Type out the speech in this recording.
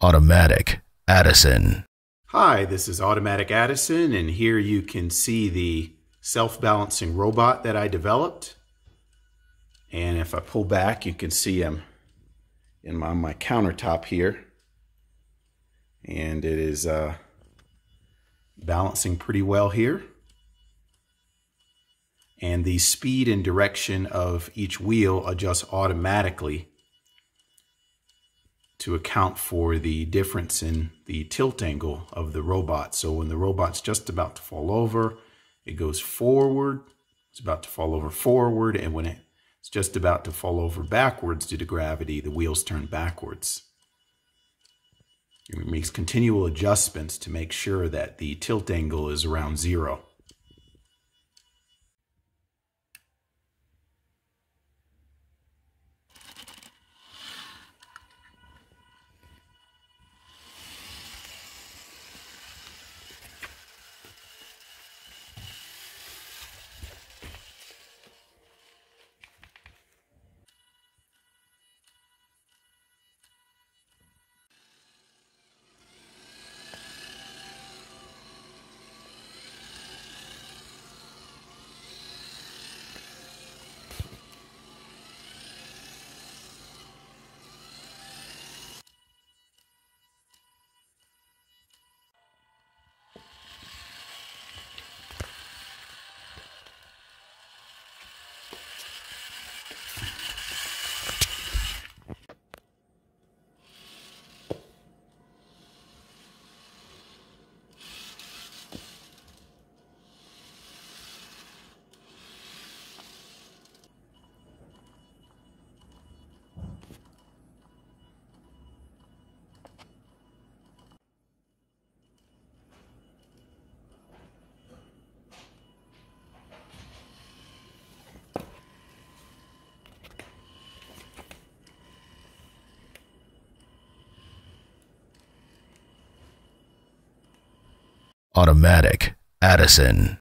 Automatic Addison. Hi, this is Automatic Addison, and here you can see the self-balancing robot that I developed. And if I pull back, you can see I'm in my, my countertop here. And it is uh, balancing pretty well here. And the speed and direction of each wheel adjusts automatically to account for the difference in the tilt angle of the robot. So when the robot's just about to fall over, it goes forward. It's about to fall over forward. And when it's just about to fall over backwards due to gravity, the wheels turn backwards. It makes continual adjustments to make sure that the tilt angle is around zero. Automatic Addison.